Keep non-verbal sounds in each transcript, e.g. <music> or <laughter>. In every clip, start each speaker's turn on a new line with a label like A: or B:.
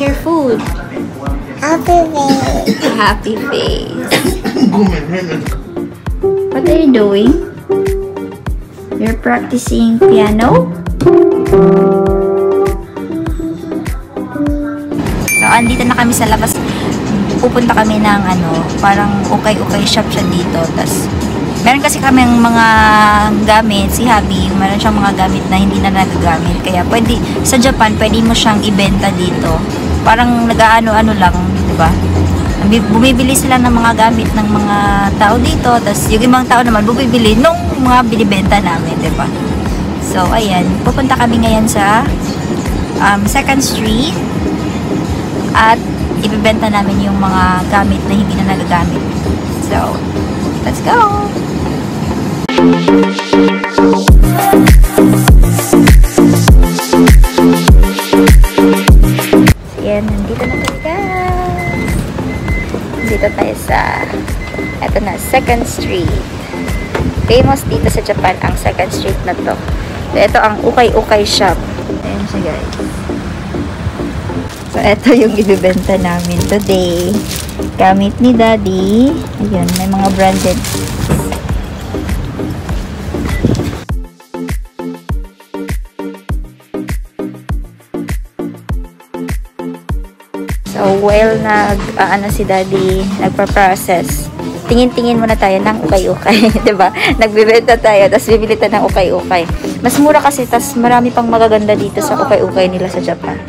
A: is your food?
B: Happy face.
A: Happy face. What are you doing? You're practicing piano? So, andito na kami sa labas. Pupunta kami ng ano, parang ukay-ukay shop siya dito. Tapos, meron kasi kami mga gamit, si Habi, meron siyang mga gamit na hindi na nagagamit. Kaya pwede, sa Japan, pwede mo siyang ibenta dito. Parang nag-ano-ano lang, di ba? Bumibili sila ng mga gamit ng mga tao dito. Tapos, yung ibang tao naman, bumibili nung mga binibenta namin, di ba? So, ayan. Pupunta kami ngayon sa um, Second Street. At ibibenta namin yung mga gamit na hindi na nagagamit. So, let's go! So, tayo sa eto na, Second Street. Famous dito sa Japan ang Second Street na to. Ito ang ukay-ukay shop. Ayan siya guys. So, ito yung ibibenta namin today. Gamit ni Daddy. Ayun, may mga branded. So, while nag, uh, ano si Daddy, nagpa-process, tingin-tingin muna tayo ng ukay-ukay, <laughs> 'di ba? Nagbebenta tayo, tapos bibili tayo ng ukay-ukay. Mas mura kasi, tapos marami pang magaganda dito sa ukay-ukay nila sa Japan. <laughs>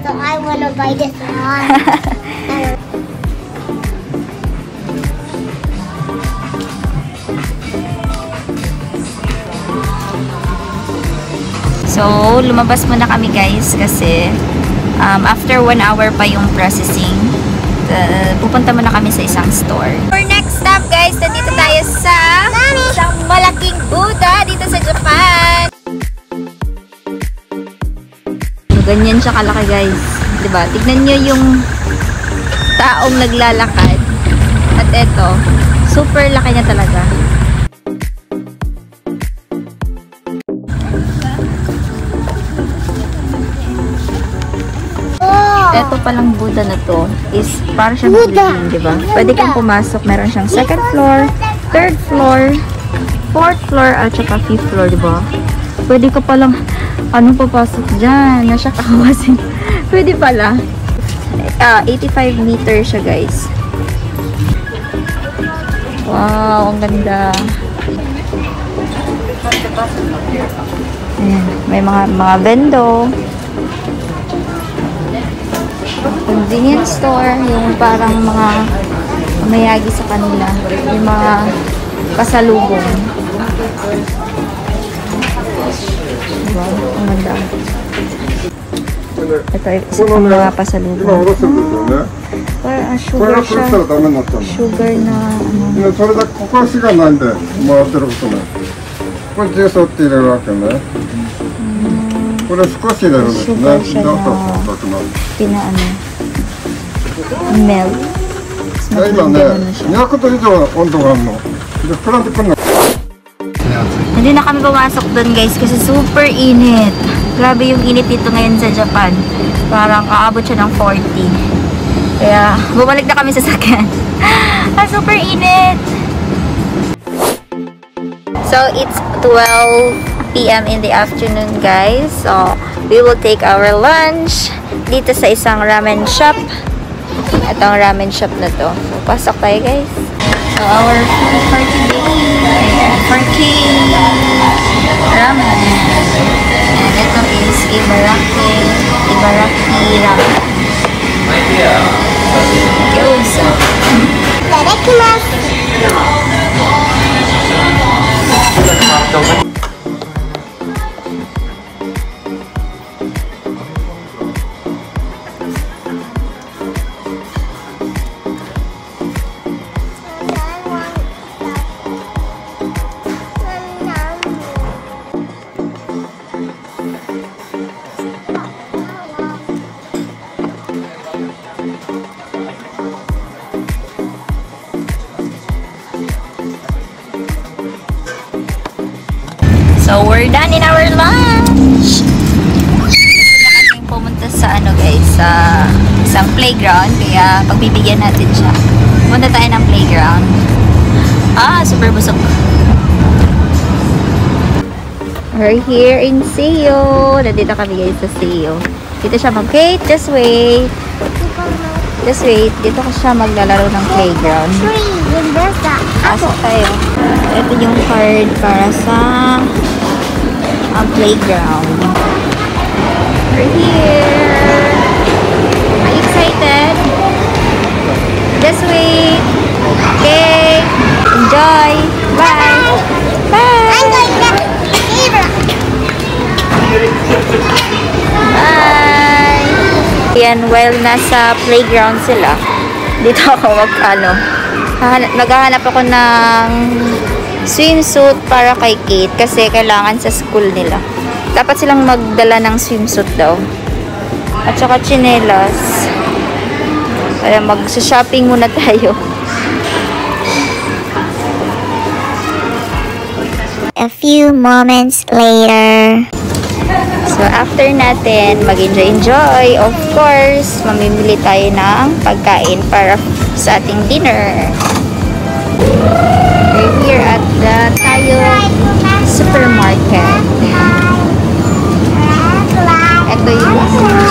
B: so I wanna buy this one. <laughs>
A: So, lumabas muna kami guys kasi um, after one hour pa yung processing. Uh, pupunta muna kami sa isang store. For next stop guys, nandito tayo sa isang malaking Buddha dito sa Japan. So, ganyan siya kalaki guys. 'Di ba? Tignan niyo yung taong naglalakad. At eto, super laki niya talaga. Ito palang Buddha na to is para siyang building, di ba? Pwede kang pumasok. Meron siyang second floor, third floor, fourth floor, at saka fifth floor, di ba? Pwede ka palang, ano papasok dyan? Nasya kawasin. <laughs> Pwede pala. Ah, 85 meter siya, guys. Wow, ang ganda. Ayan, may mga mga vendo convenience store, yung parang mga mayagi sa kanila, yung mga pasalubong. Diba? Ang ganda. Ito, isa pang mga
C: 今
A: pasalubong.
C: 下ろすんですよね
A: Parang ah,
C: これ
A: sugar
C: が狂った
A: siya.
C: らダメになっちゃうんだ
A: Sugar na, ano.
C: でそれだけここは死がないんで回ってることないこれ重曹って入れるわけね これ少し入れるんですね
A: シュガーシャガー
C: だと細くなる
A: Pina, ano, melt. Mas
C: で今ね
A: maganda na siya.
C: 200度以上温度があるので膨らんでくるの
A: Hindi na kami pumasok doon guys kasi super init. Grabe yung init dito ngayon sa Japan. Parang aabot siya ng 40. Kaya bumalik na kami sa sakyan. <laughs> ah, super init! So it's 12 p.m. in the afternoon guys. So we will take our lunch dito sa isang ramen shop. Ito ang ramen shop na to. So pasok tayo guys. So our food for today, for king done in our lunch. guys sa isang playground. Kaya pagbibigyan natin siya. Punta tayo ng playground. Ah, super busog. We're here in Seo. Nandito kami guys sa Seo. Dito siya mag- Kate, just wait. Just wait. Dito ko siya maglalaro ng playground. Pasok tayo. Ito yung card para sa ang playground. We're here. Are you excited? Just wait. Okay. Enjoy. Bye.
B: I'm
A: Bye.
B: going to.
A: Bye. Yan, while nasa playground sila, dito ako mag, ano, hahanap, maghahanap ako ng swimsuit para kay Kate kasi kailangan sa school nila. Dapat silang magdala ng swimsuit daw. At saka chinelas. Kaya mag-shopping muna tayo.
B: A few moments later.
A: So, after natin mag-enjoy-enjoy, of course, mamimili tayo ng pagkain para sa ating dinner. We're here at the Tayo Supermarket. Ito yung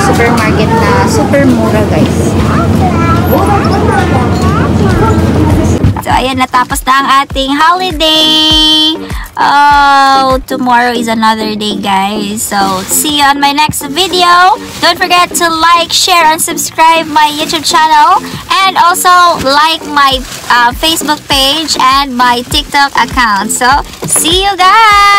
A: supermarket na super mura, guys. So, ayan, natapos na ang ating holiday. Oh, tomorrow is another day, guys. So, see you on my next video. Don't forget to like, share, and subscribe my YouTube channel. And also, like my uh, Facebook page and my TikTok account. So, see you guys.